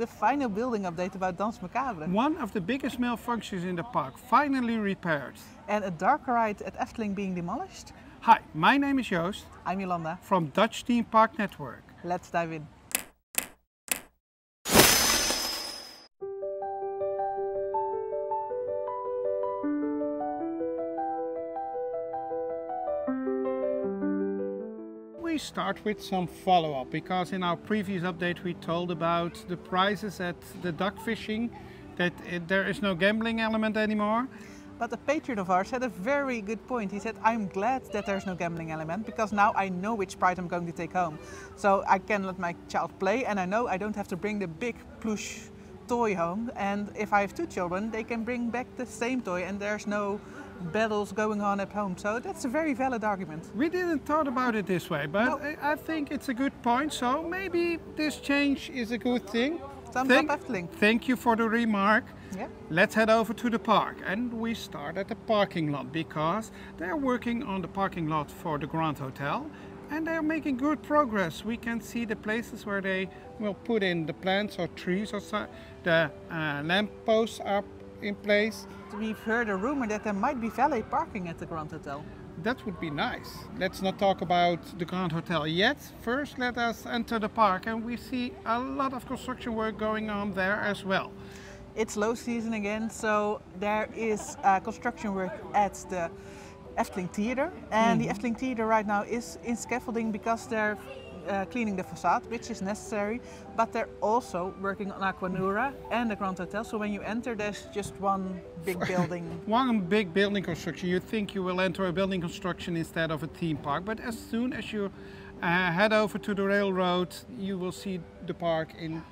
the final building update about Danse Macabre. One of the biggest malfunctions in the park finally repaired. And a dark ride at Efteling being demolished. Hi, my name is Joost. I'm Jolanda. From Dutch Theme Park Network. Let's dive in. Start with some follow-up because in our previous update we told about the prices at the duck fishing, that it, there is no gambling element anymore. But a patron of ours had a very good point. He said, I'm glad that there's no gambling element because now I know which prize I'm going to take home. So I can let my child play and I know I don't have to bring the big plush toy home. And if I have two children, they can bring back the same toy and there's no battles going on at home. So that's a very valid argument. We didn't thought about it this way, but No. I think it's a good point. So maybe this change is a good thing. Thumbs Thank- up Efteling. Thank you for the remark. Yeah. Let's head over to the park and we start at the parking lot because they're working on the parking lot for the Grand Hotel and they're making good progress. We can see the places where they will put in the plants or trees or so. The uh, lamp posts are in place. We've heard a rumor that there might be valet parking at the Grand Hotel. That would be nice. Let's not talk about the Grand Hotel yet. First, let us enter the park and we see a lot of construction work going on there as well. It's low season again, so there is uh, construction work at the Efteling Theater. And the Efteling Theater right now is in scaffolding because they're uh, cleaning the facade, which is necessary. But they're also working on Aquanura and the Grand Hotel. So when you enter, there's just one big building. One big building construction, you think you will enter a building construction instead of a theme park, but as soon as you uh, head over to the railroad, you will see the park in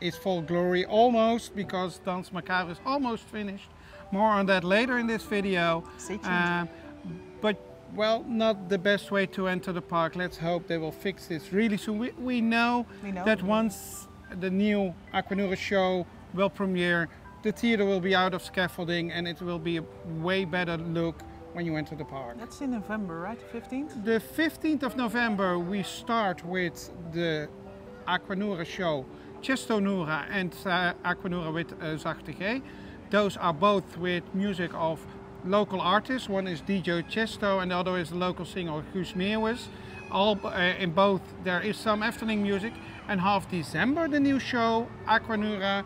its full glory almost because Danse Macabre is almost finished. More on that later in this video. Stay tuned. Um, but well, not the best way to enter the park. Let's hope they will fix this really soon. We, we know We know. that once the new Aquanura show will premiere, the theater will be out of scaffolding and it will be a way better look when you enter the park. That's in November, right? 15th? The 15th of November we start with the Aquanura show, Chesto Nura and uh, Aquanura with uh, Zachte G. Those are both with music of local artists. One is DJ Chesto and the other is the local singer Guus Meeuwis. All uh, in both there is some Efteling music. And half December the new show Aquanura,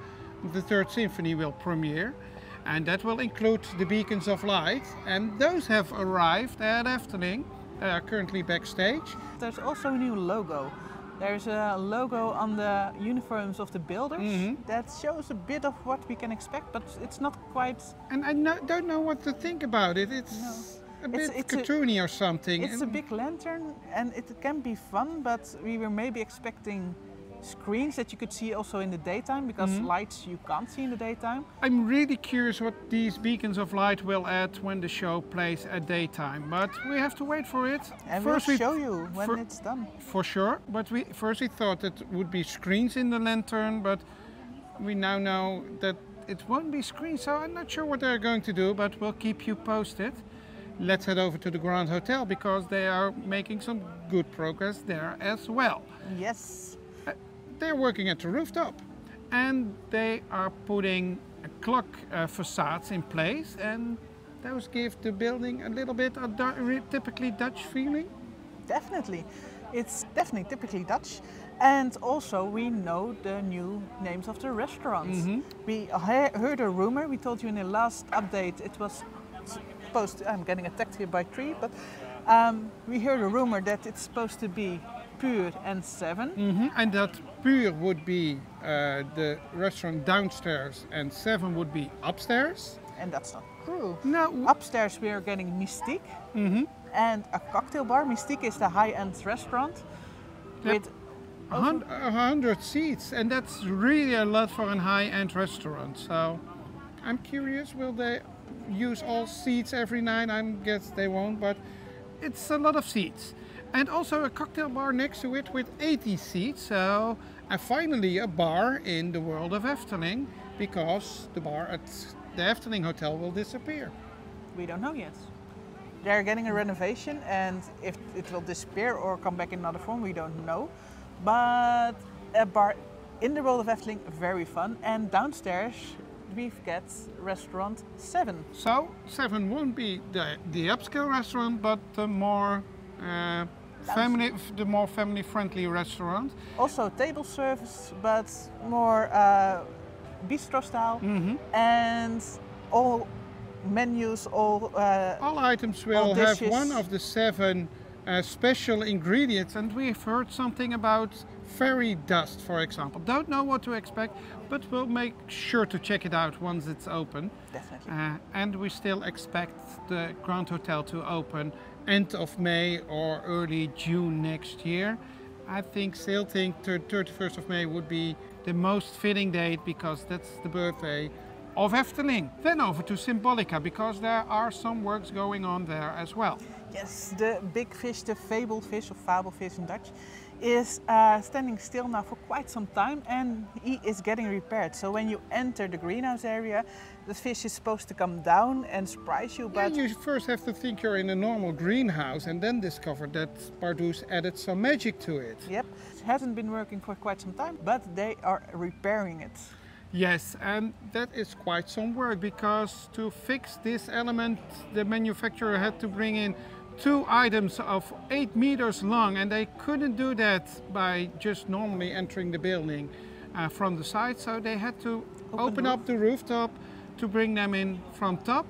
the Third Symphony will premiere. And that will include the Beacons of Light. And those have arrived at Efteling. They are currently backstage. There's also a new logo. There's a logo on the uniforms of the builders Mhm. that shows a bit of what we can expect, but it's not quite. And I no, don't know what to think about it. It's a bit It's- it's a- cartoony or something. It's a big lantern and it can be fun, but we were maybe expecting screens that you could see also in the daytime because Mm-hmm. lights you can't see in the daytime. I'm really curious what these beacons of light will add when the show plays at daytime. But we have to wait for it. And First we'll we- show you when fir- it's done. For sure. But we first we thought it would be screens in the lantern, but we now know that it won't be screens. So I'm not sure what they're going to do, but we'll keep you posted. Let's head over to the Grand Hotel because they are making some good progress there as well. Yes. They're working at the rooftop and they are putting a clock uh, facades in place and those give the building a little bit a Du- typically Dutch feeling. Definitely. It's definitely typically Dutch. And also, we know the new names of the restaurants. Mhm. We he- heard a rumor, we told you in the last update, it was supposed to, I'm getting attacked here by tree, but um, we heard a rumor that it's supposed to be Pure and Seven. Mhm. And that Pure would be uh, the restaurant downstairs and Seven would be upstairs. And that's not true. No. Upstairs, we are getting Mystique hmm and a cocktail bar. Mystique is the high end restaurant Yep. with A hun- hundred seats, and that's really a lot for a high-end restaurant. So, I'm curious, will they use all seats every night? I guess they won't, but it's a lot of seats, and also a cocktail bar next to it with 80 seats. So, and finally a bar in the world of Efteling, because the bar at the Efteling Hotel will disappear. We don't know yet. They're getting a renovation, and if it will disappear or come back in another form, we don't know. But a bar in the world of Efteling, very fun. And downstairs, we've got restaurant 7. So, 7 won't be the, the upscale restaurant, but the more uh, family, the more family-friendly restaurant. Also table service, but more uh, bistro style. Mhm. And all menus, all uh, All items will All have one of the seven uh, special ingredients, and we've heard something about fairy dust, for example. Don't know what to expect, but we'll make sure to check it out once it's open. definitely. Uh, and we still expect the Grand Hotel to open end of May or early June next year. I think still think thir- 31st of May would be the most fitting date because that's the birthday of Efteling. Then over to Symbolica because there are some works going on there as well. Yes, the big fish, the fabled fish or fable fish in Dutch, is uh, standing still now for quite some time and he is getting repaired. So when you enter the greenhouse area, the fish is supposed to come down and surprise you, Yeah, but you first have to think you're in a normal greenhouse and then discover that Pardoes added some magic to it. yep, it hasn't been working for quite some time, but they are repairing it. Yes, and that is quite some work because to fix this element, the manufacturer had to bring in two items of eight meters long, and they couldn't do that by just normally entering the building uh, from the side. So they had to Open open, the up the rooftop to bring them in from top.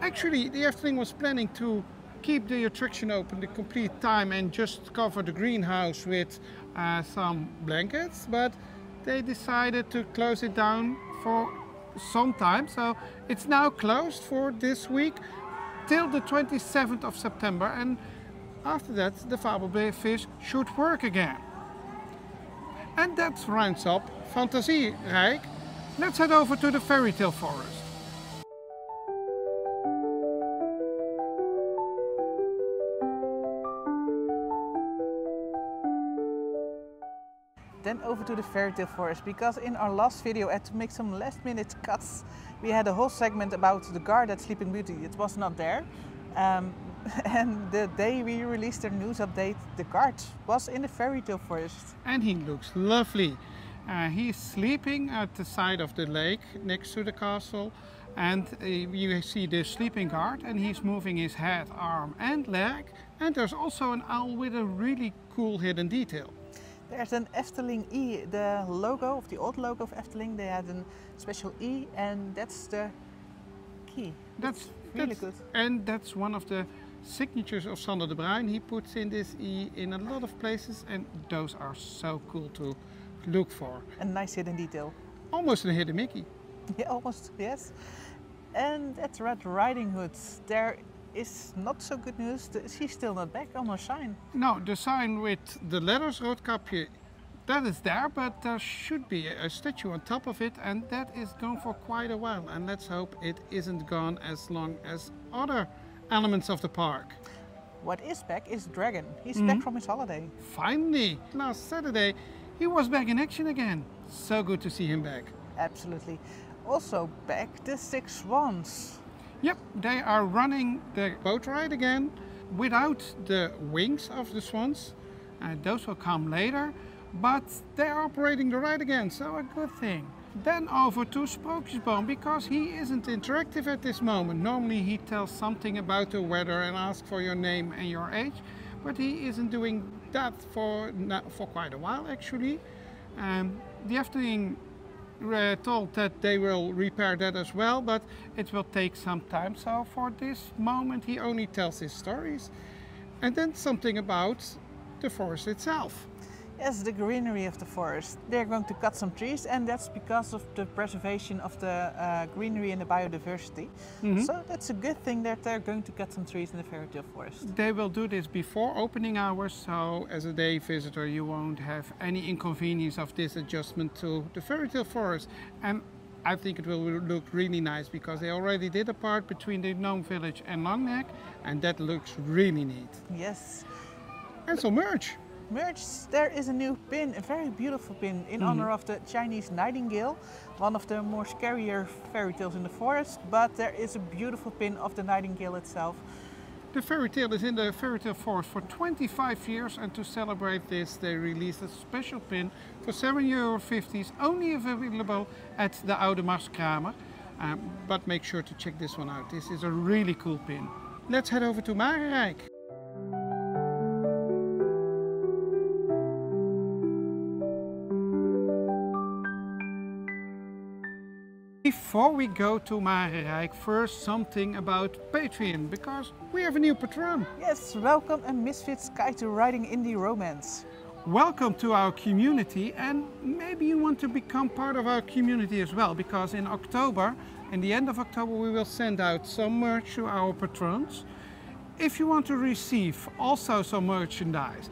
Actually, the Efteling was planning to keep the attraction open the complete time and just cover the greenhouse with uh, some blankets, but they decided to close it down for some time. So it's now closed for this week till the 27th of September, and after that, the Fabelfish should work again. And that rounds up Fantasierijk. Let's head over to the fairy tale forest. Then over to the fairy tale forest because in our last video, I had to make some last minute cuts. We had a whole segment about the guard at Sleeping Beauty. It was not there. Um, and the day we released the news update, the guard was in the fairy tale forest. and he looks lovely. Uh, he's sleeping at the side of the lake next to the castle, and uh, you see the sleeping guard, and he's moving his head, arm, and leg. And there's also an owl with a really cool hidden detail. There's an Efteling E, the logo of the old logo of Efteling. They had a special E, and that's the key. That's really that's- good. And that's one of the signatures of Sander de Bruijn. He puts in this E in a lot of places, and those are so cool to look for. A nice hidden detail. Almost a hidden Mickey. Yeah, almost, yes. And at Red Riding Hood, there is not so good news. The- She's still not back on her sign. No, the sign with the letters Roodkapje, that is there, but there should be a statue on top of it, and that is gone for quite a while. And let's hope it isn't gone as long as other elements of the park. What is back is Dragon. He's Mm-hmm. back from his holiday. Finally, last Saturday, he was back in action again. So good to see him back. Absolutely. Also back the Six Swans. Yep, they are running the boat ride again without the wings of the swans. Uh, those will come later, but they're operating the ride again, so a good thing. Then over to Sprookjesboom because he isn't interactive at this moment. Normally he tells something about the weather and asks for your name and your age, but he isn't doing that for for quite a while actually. Um, the Efteling uh, told that they will repair that as well, but it will take some time. So for this moment, he only tells his stories, and then something about the forest itself. Yes, the greenery of the forest. They're going to cut some trees, and that's because of the preservation of the uh, greenery and the biodiversity. Mm-hmm. So that's a good thing that they're going to cut some trees in the fairy tale forest. They will do this before opening hours, so as a day visitor, you won't have any inconvenience of this adjustment to the fairy tale forest. And I think it will look really nice because they already did a part between the Gnome Village and Longneck, and that looks really neat. Yes. And some merch. Merch, there is a new pin, a very beautiful pin in honor of the Chinese nightingale, one of the more scarier fairy tales in the forest, but there is a beautiful pin of the nightingale itself. The fairy tale is in the fairy tale forest for 25 years and to celebrate this they released a special pin for 7 euro 50s only available at the Oude Marskramer. Um, but make sure to check this one out. This is a really cool pin. Let's head over to Marerijk. Before we go to Marerijk, first something about Patreon, because we have a new patron. Yes, welcome a Misfits Guide to Writing Indie Romance. Welcome to our community and maybe you want to become part of our community as well because in October, in the end of October, we will send out some merch to our patrons. If you want to receive also some merchandise,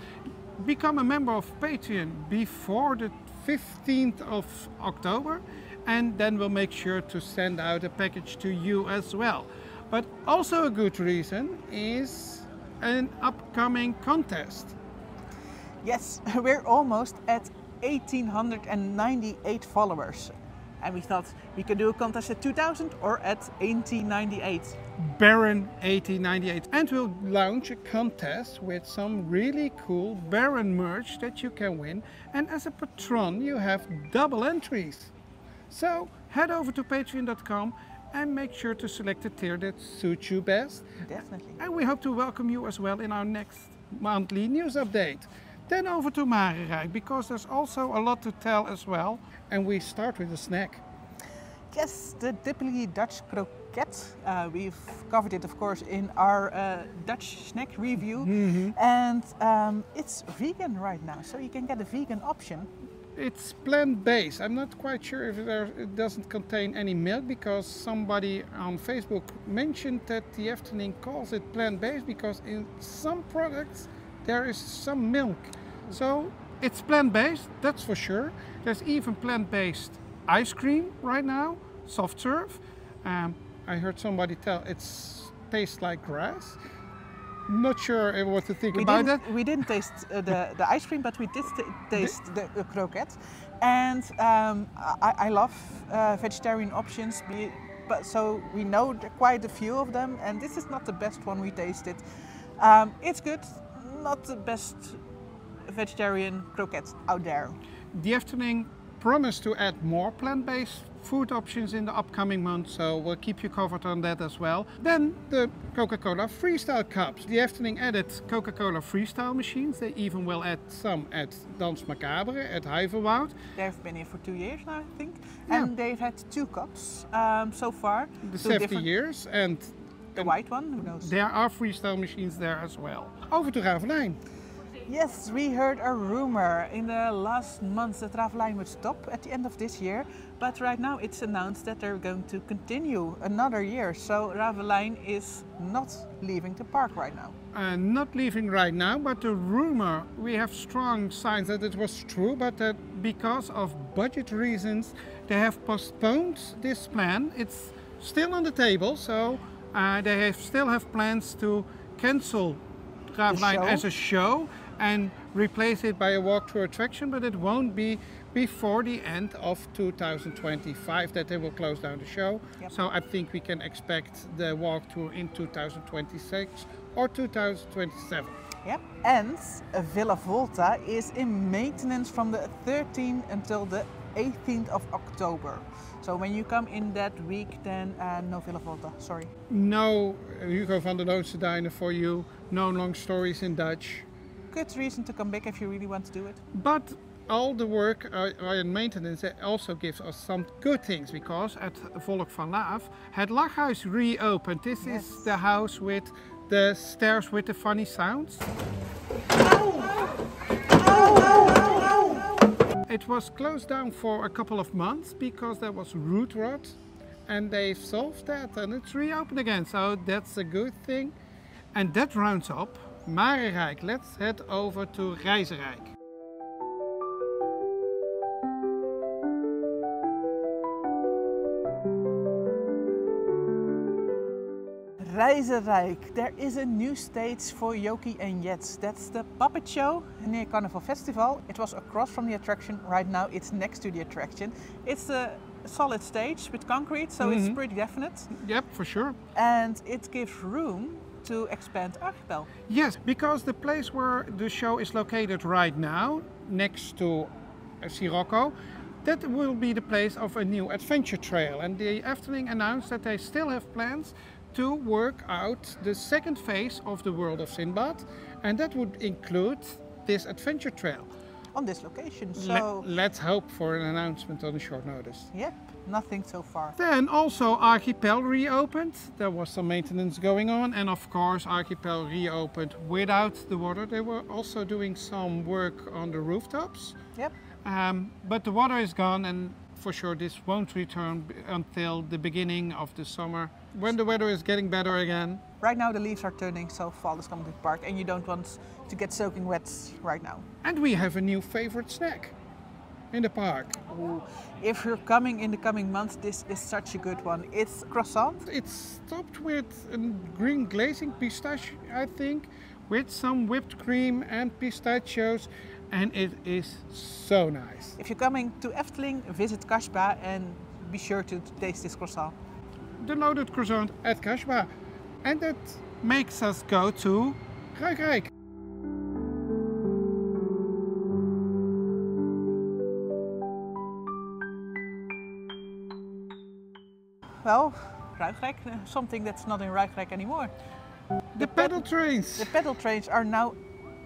become a member of Patreon before the 15th of October and then we'll make sure to send out a package to you as well. But also a good reason is an upcoming contest. Yes, we're almost at 1898 followers. And we thought we could do a contest at 2000 or at 1898. Baron 1898. And we'll launch a contest with some really cool Baron merch that you can win. And as a patron, you have double entries. So head over to patreon.com and make sure to select the tier that suits you best. Definitely. And we hope to welcome you as well in our next monthly news update. Then over to Marerijk because there's also a lot to tell as well. And we start with a snack. Yes, the Dippily Dutch croquette. Uh, we've covered it, of course, in our uh, Dutch snack review. And um, it's vegan right now, so you can get a vegan option. It's plant-based. I'm not quite sure if it doesn't contain any milk because somebody on Facebook mentioned that the Efteling calls it plant-based because in some products there is some milk. So it's plant-based, that's for sure. There's even plant-based ice cream right now, soft serve. Um, I heard somebody tell it tastes like grass. Not sure what to think We about that. we didn't taste uh, the, the ice cream, but we did t- taste the, the croquette. And um, I, I love uh, vegetarian options, be, but so we know quite a few of them, and this is not the best one we tasted. Um, it's good, not the best vegetarian croquette out there. The Efteling promised to add more plant-based food options in the upcoming months, so we'll keep you covered on that as well. Then the Coca-Cola Freestyle Cups. The Efteling added Coca-Cola Freestyle machines. They even will add some at Danse Macabre at Huiverwoud. They've been here for two years now, I think, Yeah. and they've had two cups um, so far. The 70 years and The white one, who knows? there are freestyle machines there as well. Over to Raveleijn. Yes, we heard a rumor in the last months that Raveleijn would stop at the end of this year, but right now it's announced that they're going to continue another year. So Raveleijn is not leaving the park right now. uh, not leaving right now, but the rumor, we have strong signs that it was true, but that because of budget reasons, they have postponed this plan. It's still on the table, so uh, they have, still have plans to cancel Raveleijn as a show and replace it by a walkthrough attraction, but it won't be before the end of 2025 that they will close down the show. Yep. So I think we can expect the walkthrough in 2026 or 2027. Yep. And uh, Villa Volta is in maintenance from the 13th until the 18th of October. So when you come in that week, then uh, no Villa Volta. Sorry. No Hugo van den Loonsche Duynen for you, no long stories in Dutch. Good reason to come back if you really want to do it. But all the work uh, and maintenance uh, also gives us some good things because at Volk van Laaf, het Lachuys reopened. This Yes. is the house with the stairs with the funny sounds. It was closed down for a couple of months because there was root rot and they've solved that and it's reopened again. So that's a good thing. And that rounds up Marenrijk. Let's head over to Reizenrijk. Reizenrijk. There is a new stage for Yoki and Jets. That's the puppet show near Carnival Festival. It was across from the attraction. Right now it's next to the attraction. It's a solid stage with concrete, so it's Mhm. pretty definite. Yep, for sure. And it gives room to expand Archipel. Yes, because the place where the show is located right now, next to uh, Sirocco, that will be the place of a new adventure trail. And the Efteling announced that they still have plans to work out the second phase of the world of Sinbad, and that would include this adventure trail. On this location, so let's hope for an announcement on a short notice. yep, nothing so far. Then also Archipel reopened. There was some maintenance going on, and of course Archipel reopened without the water. They were also doing some work on the rooftops, Yep, um, but the water is gone, and for sure this won't return until the beginning of the summer when the weather is getting better again. right now the leaves are turning, so fall is coming to the park, and you don't want to get soaking wet right now. And we have a new favorite snack in the park. Ooh. If you're coming in the coming months, this is such a good one. It's croissant. It's topped with a green glazing pistachio, I think, with some whipped cream and pistachios, and it is so nice. If you're coming to Efteling, visit Kashba and be sure to taste this croissant. The loaded croissant at Kashba. And that makes us go to Ruigrijk. Well, Ruigrijk, something that's not in Ruigrijk anymore. The pedal trains. The pedal trains are now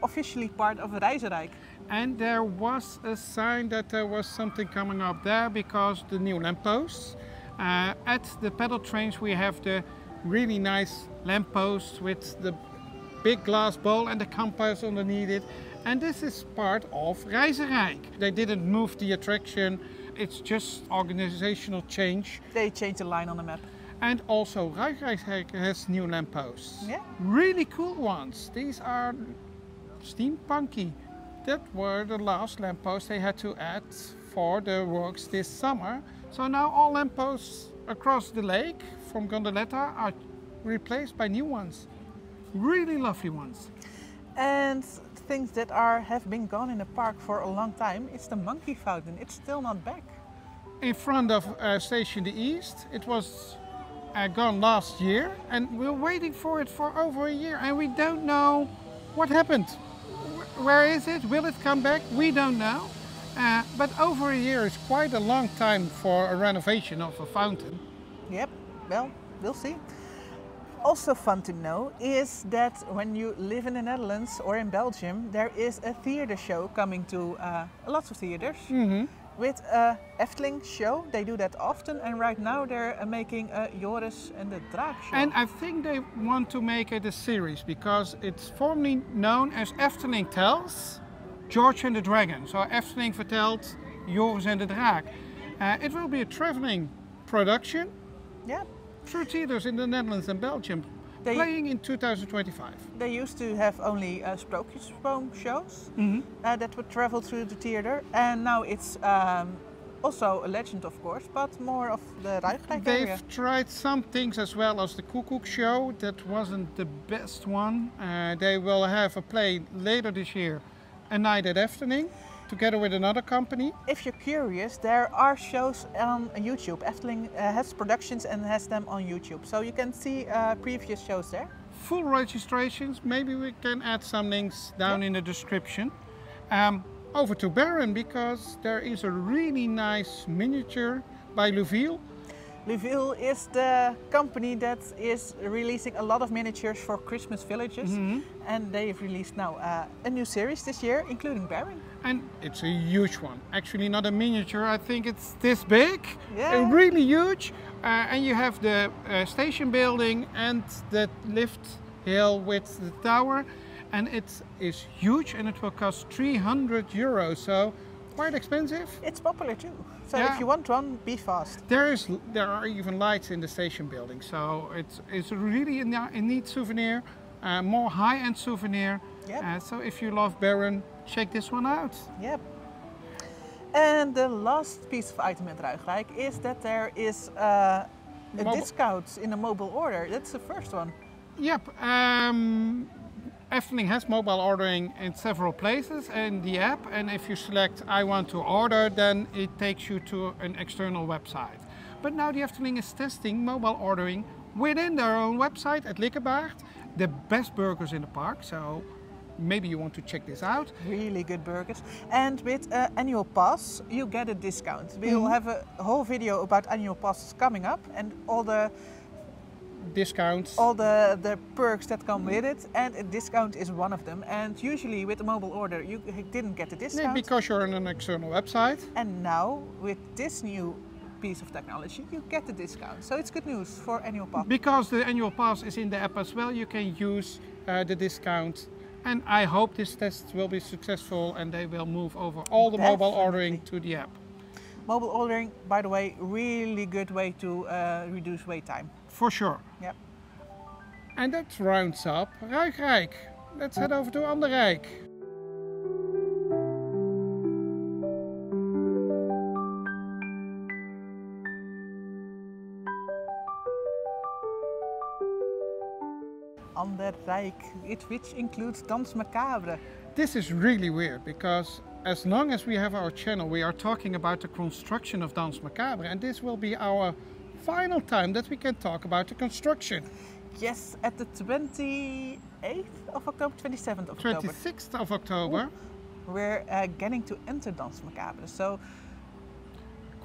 officially part of Reizenrijk. And there was a sign that there was something coming up there because the new lampposts. Uh, at the pedal trains we have the really nice lampposts with the big glass bowl and the compass underneath it. And this is part of Reizenrijk. They didn't move the attraction, it's just organizational change. They changed the line on the map. And also Reizenrijk has new lampposts. Yeah. Really cool ones. These are steampunky. That were the last lampposts they had to add for the works this summer. So now all lampposts across the lake from Gondoletta are replaced by new ones. Really lovely ones. And things that are have been gone in the park for a long time, it's the monkey fountain. It's still not back. In front of uh, Station the East, it was uh, gone last year, and we're waiting for it for over a year, and we don't know what happened. Where is it? Will it come back? We don't know. Uh, but over a year is quite a long time for a renovation of a fountain. Yep, well, we'll see. Also fun to know is that when you live in the Netherlands or in Belgium, there is a theater show coming to uh, lots of theaters with a Efteling show. They do that often, and right now they're uh, making a Joris and the Draak show. And I think they want to make it a series because it's formerly known as Efteling Tells George and the Dragon. So Efteling vertelt Joris and the Draak. Uh, it will be a traveling production yeah, through theaters in the Netherlands and Belgium, They- playing in 2025. they used to have only uh, Sprookjesboom shows uh, that would travel through the theater, and now it's um, also a legend, of course, but more of the Ruigrijk area. They've tried some things as well as the Koekoek show. That wasn't the best one. Uh, they will have a play later this year, A Night at Efteling, together with another company. If you're curious, there are shows on YouTube. Efteling uh, has productions and has them on YouTube, so you can see uh, previous shows there. Full registrations, maybe we can add some links down in the description. Um, over to Baron because there is a really nice miniature by Louville. Luville is the company that is releasing a lot of miniatures for Christmas villages, and they've released now uh, a new series this year, including Baron. And it's a huge one. Actually, not a miniature. I think it's this big. Yeah. Really huge. Uh, and you have the uh, station building and the lift hill with the tower. And it is huge and it will cost 300 euros. So quite expensive. It's popular too, so Yeah. if you want one, be fast. There is there are even lights in the station building. So it's it's really a, a neat souvenir. Uh, more high-end souvenir. Yep. Uh, so if you love Baron, check this one out. Yep. And the last piece of item at Ruigrijk is that there is uh, a Mobile- discount in a mobile order. That's the first one. Yep. Um, Efteling has mobile ordering in several places in the app, and if you select I want to order, then it takes you to an external website. But now the Efteling is testing mobile ordering within their own website at Likkebaard, the best burgers in the park. So maybe you want to check this out. Really good burgers. And with uh, annual pass, you get a discount. We will Mhm. have a whole video about annual passes coming up and all the Discounts. all the, the perks that come with it. And a discount is one of them. And usually with a mobile order, you didn't get a Yeah, discount. because you're on an external website. And now with this new piece of technology, you get the discount. So it's good news for annual pass. Because the annual pass is in the app as well, you can use uh, the discount. And I hope this test will be successful and they will move over all the mobile ordering to the app. Mobile ordering, by the way, really good way to uh, reduce wait time. For sure. Yep. And that rounds up Ruigrijk. Let's head over to Anderrijk. Ander Rijk, it, which includes Danse Macabre. This is really weird because as long as we have our channel, we are talking about the construction of Danse Macabre, and this will be our final time that we can talk about the construction. Yes, at the 28th of October, 27th of October, 26th of October. we're uh, getting to enter Dans Macabre. So,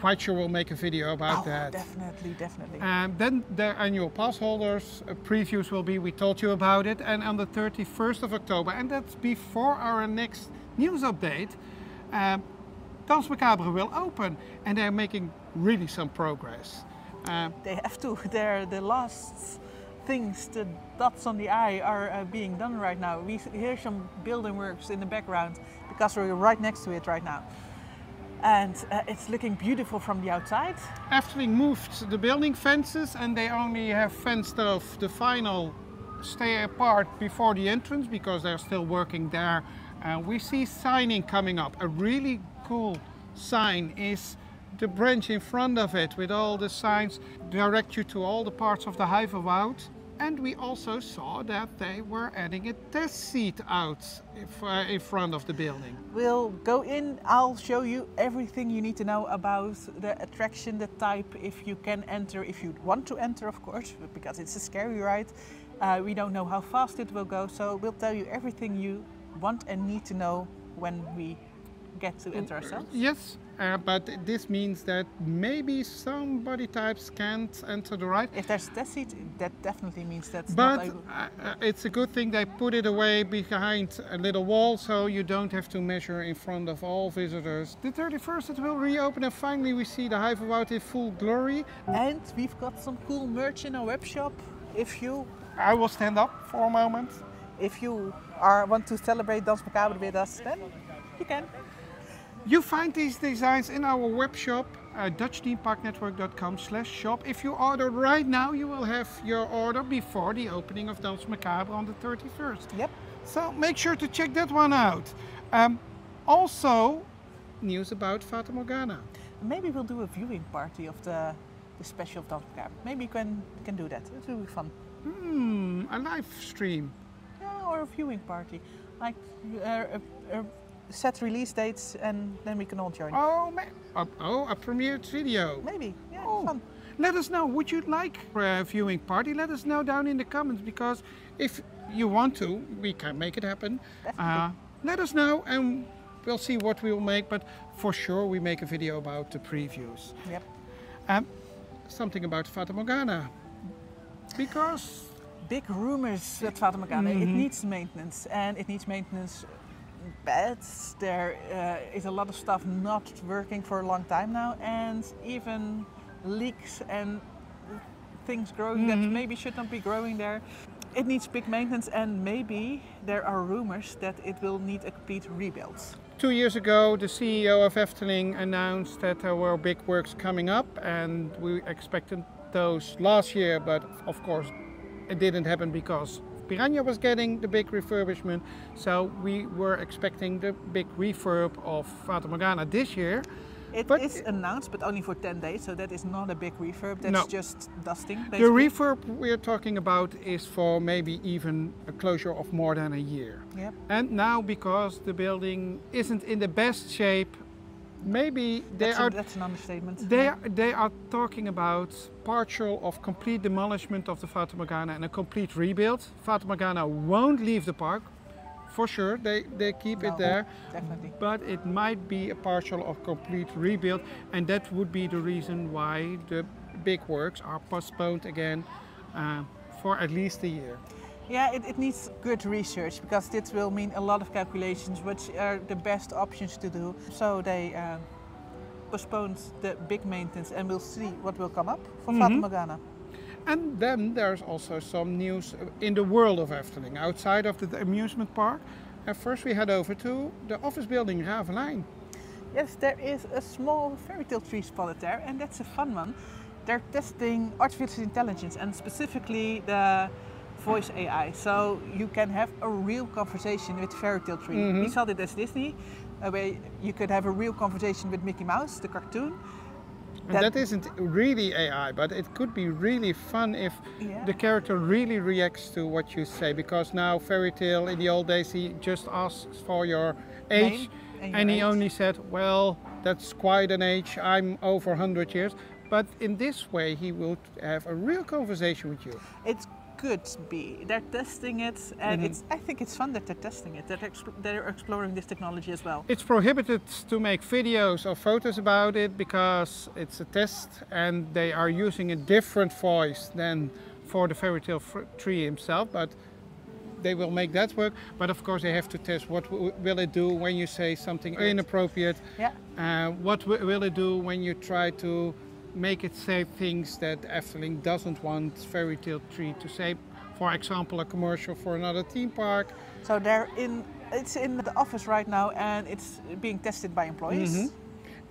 Quite sure we'll make a video about oh, that. definitely, definitely. And then the annual pass holders uh, previews will be, we told you about it, and on the 31st of October, and that's before our next news update, um, Danse Macabre will open, and they're making really some progress. Um, they have to. They're the last things, the dots on the I are uh, being done right now. We hear some building works in the background because we're right next to it right now. And uh, it's looking beautiful from the outside. Efteling moved the building fences, and they only have fenced off the final stay apart before the entrance because they're still working there. Uh, we see signing coming up. A really cool sign is the branch in front of it with all the signs direct you to all the parts of the Huiverwoud. And we also saw that they were adding a test seat out if, uh, in front of the building. We'll go in, I'll show you everything you need to know about the attraction, the type, if you can enter, if you want to enter, of course, because it's a scary ride. Uh, we don't know how fast it will go, so we'll tell you everything you want and need to know when we get to enter ourselves. Yes, uh, but this means that maybe some body types can't enter the ride. If there's a test seat, that definitely means that's But not able. uh, uh, it's a good thing they put it away behind a little wall so you don't have to measure in front of all visitors. The 31st it will reopen and finally we see the Huiverwoud in full glory. And we've got some cool merch in our web shop. If you I will stand up for a moment. if you are want to celebrate Danse Macabre with us, then you can. You find these designs in our web shop, uh, dutchthemeparknetwork.com slash shop. If you order right now, you will have your order before the opening of Danse Macabre on the 31st. Yep. So make sure to check that one out. Um, also, news about Fata Morgana. Maybe we'll do a viewing party of the, the special of Danse Macabre. Maybe we can can do that. It will be fun. Hmm, a live stream. Yeah, or a viewing party, like uh, uh, uh, set release dates, and then we can all join. Oh, ma- oh, oh, a premiered video. Maybe. Yeah, Oh. fun. Let us know. Would you like a viewing party? Let us know down in the comments because if you want to, we can make it happen. Uh, let us know and we'll see what we will make. But for sure, we make a video about the previews. Yep. Um, something about Fata Morgana. Because Big rumors at Fata Morgana. It Mhm. needs maintenance, and it needs maintenance bad. There uh, is a lot of stuff not working for a long time now, and even leaks and things growing that Mhm. maybe should not be growing there. It needs big maintenance, and maybe there are rumors that it will need a complete rebuild. Two years ago, the CEO of Efteling announced that there were big works coming up, and we expected those last year, but of course, it didn't happen because Piranha was getting the big refurbishment. So we were expecting the big refurb of Fata Morgana this year. It is But- announced, but only for 10 days, so that is not a big refurb. That's No. just dusting. The refurb we're talking about is for maybe even a closure of more than a year. Yep. And now, because the building isn't in the best shape, maybe they That's, are a, that's an understatement. they are, they are talking about partial of complete demolishment of the Fata Morgana and a complete rebuild. Fata Morgana won't leave the park, for sure. They they keep No, it there, Definitely. but it might be a partial or complete rebuild, and that would be the reason why the big works are postponed again uh, for at least a year. Yeah, it, it needs good research because this will mean a lot of calculations, which are the best options to do. So they uh, postponed the big maintenance and we'll see what will come up for Fata Mhm. Morgana. And then there's also some news in the world of Efteling, outside of the amusement park. And first we head over to the office building Ravelijn. Yes, there is a small fairy tale tree spotted there, and that's a fun one. They're testing artificial intelligence and specifically the voice AI. So you can have a real conversation with fairy tale tree. Mhm. We saw it as Disney, uh, where you could have a real conversation with Mickey Mouse, the cartoon. And That- that isn't really AI, but it could be really fun if Yeah. the character really reacts to what you say. Because now Fairy Tale in the old days he just asks for your age, and your and he age. only said, "Well, that's quite an age. I'm over 100 years." But in this way, he will have a real conversation with you. It could be. They're testing it, and Mhm. it's. I think it's fun that they're testing it. That they're, exp- they're exploring this technology as well. It's prohibited to make videos or photos about it because it's a test and they are using a different voice than for the fairy tale tree himself. But they will make that work. But of course, they have to test what w- will it do when you say something Correct. inappropriate. Yeah. Uh, what w- will it do when you try to make it say things that Efteling doesn't want fairy tale tree to say? For example, a commercial for another theme park. So they're in. It's in the office right now, and it's being tested by employees. Mhm.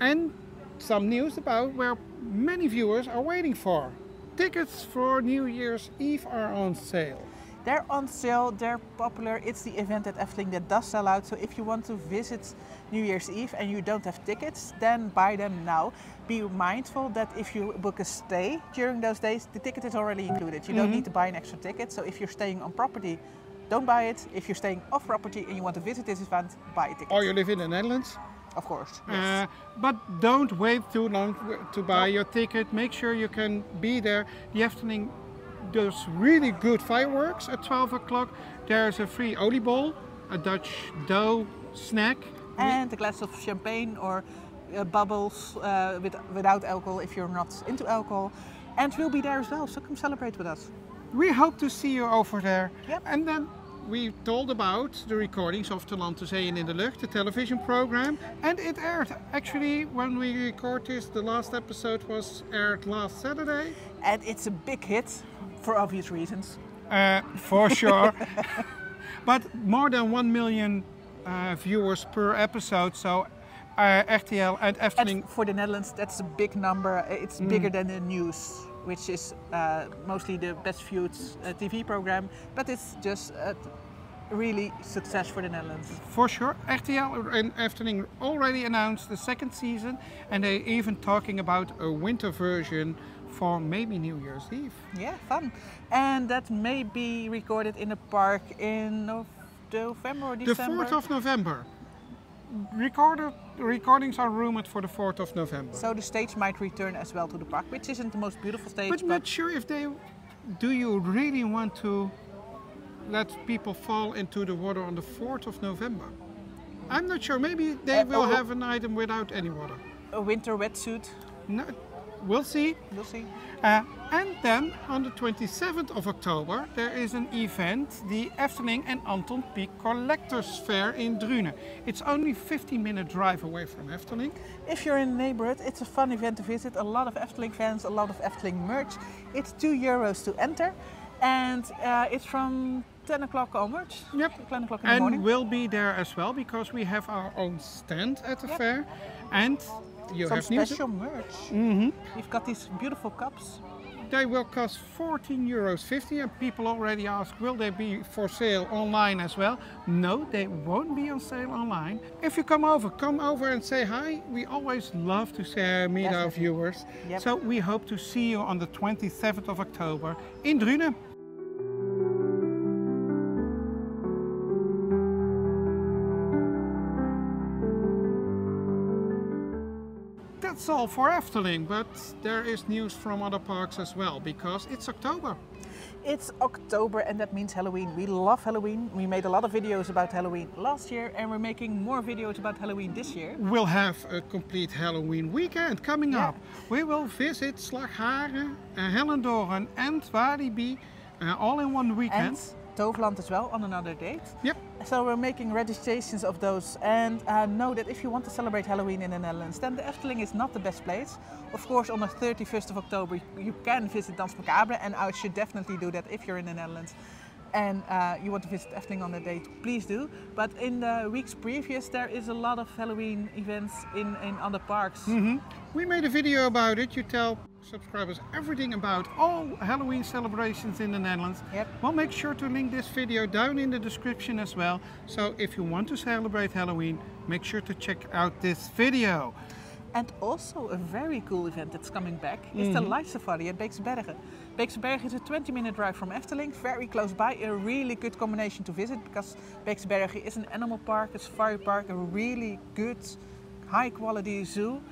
And some news about where many viewers are waiting for. Tickets for New Year's Eve are on sale. They're on sale, they're popular. It's the event at Efteling that does sell out. So if you want to visit New Year's Eve and you don't have tickets, then buy them now. Be mindful that if you book a stay during those days, the ticket is already included. You don't Mhm. need to buy an extra ticket. So if you're staying on property, don't buy it. If you're staying off property and you want to visit this event, buy a ticket. Or you live in the Netherlands. Of course. Uh, but don't wait too long to buy your ticket. Make sure you can be there. The Efteling does really good fireworks at 12 o'clock. There's a free oliebol, a Dutch dough snack. and a glass of champagne or uh, bubbles uh, with, without alcohol if you're not into alcohol. And we'll be there as well, so come celebrate with us. We hope to see you over there. Yep. And then we told about the recordings of De Land, de Zee in de Lucht, the television program. And it aired. Actually, when we record this, the last episode was aired last Saturday. And it's a big hit for obvious reasons. Uh, for sure. but more than 1 million uh, viewers per episode. So uh, RTL and Efteling. For the Netherlands, that's a big number. Uh, It's bigger than the news, which is uh, mostly the best viewed uh, TV program. But it's just a really success for the Netherlands. For sure, RTL and Efteling already announced the second season, and they're even talking about a winter version for maybe New Year's Eve. Yeah, fun. And that may be recorded in a park in November or December. The December. 4th of November. Recorded, recordings are rumored for the 4th of November. So the stage might return as well to the park, which isn't the most beautiful stage, but but, not sure if they. Do you really want to let people fall into the water on the 4th of November? I'm not sure. Maybe they Uh, will oh. have an item without any water. a winter wetsuit. No, we'll see. We'll see. Uh, and then on the 27th of October, there is an event, the Efteling and Anton Pieck Collectors Fair in Drunen. It's only 15 minute drive away from Efteling. If you're in the neighborhood, it's a fun event to visit. A lot of Efteling fans, a lot of Efteling merch. It's two euros to enter, and uh, it's from 10 o'clock onwards. Yep. 10 o'clock in the And morning. we'll be there as well because we have our own stand at the Yep. fair. And you Some have music. special merch. hmm We've got these beautiful cups. They will cost 14 euros 50 and people already ask will they be for sale online as well? No, they won't be on sale online. If you come over, come over and say hi. We always love to say, meet our viewers. Yep. So we hope to see you on the 27th of October in Drunen. That's all for Efteling, but there is news from other parks as well because it's October. It's October and that means Halloween. We love Halloween. We made a lot of videos about Halloween last year and we're making more videos about Halloween this year. We'll have a complete Halloween weekend coming Yeah. up. We will visit Slagharen, uh, Hellendoorn and Walibi uh, all in one weekend. And Toverland as well on another date. Yep. So we're making registrations of those and uh, know that if you want to celebrate Halloween in the Netherlands, then the Efteling is not the best place. Of course, on the 31st of October, you can visit Danse Macabre and I should definitely do that if you're in the Netherlands and uh, you want to visit Efteling on the date, please do. But in the weeks previous, there is a lot of Halloween events in, in other parks. We made a video about it. You tell subscribers everything about all Halloween celebrations in the Netherlands. Yep. We'll make sure to link this video down in the description as well. So if you want to celebrate Halloween, make sure to check out this video. And also a very cool event that's coming back is the mm-hmm. Light Safari at Beekse Bergen. Beekse Bergen is a 20 minute drive from Efteling, very close by, a really good combination to visit because Beekse Bergen is an animal park, a safari park, a really good, high quality zoo.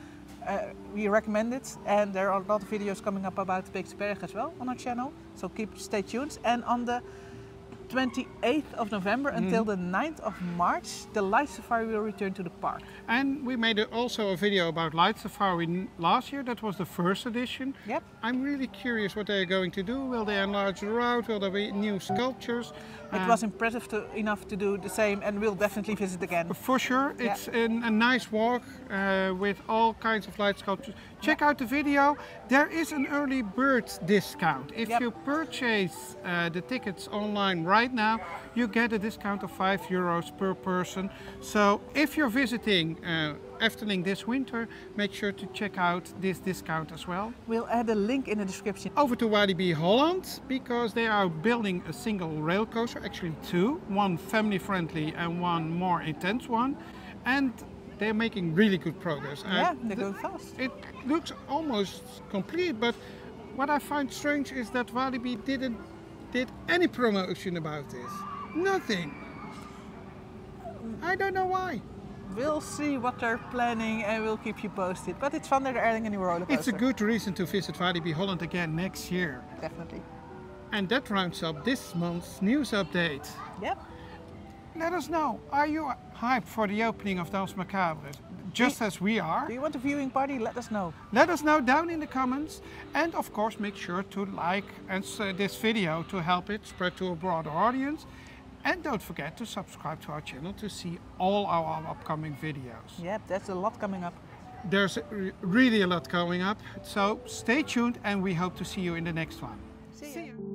Uh, we recommend it and there are a lot of videos coming up about Beekse Bergen as well on our channel, so keep stay tuned. And on the 28th of November until the 9th of March, the Light Safari will return to the park. And we made also a video about Light Safari last year. That was the first edition. Yep. I'm really curious what they're going to do. Will they enlarge the route? Will there be new sculptures? It Uh, was impressive to, enough to do the same, and we'll definitely visit again. For sure, Yeah. it's an, a nice walk uh, with all kinds of light sculptures. Check out the video. There is an early bird discount. If Yep. you purchase uh, the tickets online right now, you get a discount of 5 euros per person. So if you're visiting uh, Efteling this winter, make sure to check out this discount as well. We'll add a link in the description. Over to Walibi Holland because they are building a single rail coaster, actually two, one family friendly and one more intense one. And they're making really good progress. Uh, yeah, they the- go fast. it looks almost complete, but what I find strange is that Walibi didn't did any promotion about this. Nothing. I don't know why. We'll see what they're planning and we'll keep you posted. But it's fun that they're adding a new roller coaster. It's a good reason to visit Walibi Holland again next year. Definitely. And that rounds up this month's news update. Yep. Let us know, are you hyped for the opening of Danse Macabre? Just as we are. Do you want a viewing party? Let us know. Let us know down in the comments. And of course, make sure to like and s- uh, this video to help it spread to a broader audience. And don't forget to subscribe to our channel to see all our upcoming videos. Yep, there's a lot coming up. There's really a lot coming up. So stay tuned and we hope to see you in the next one. See you.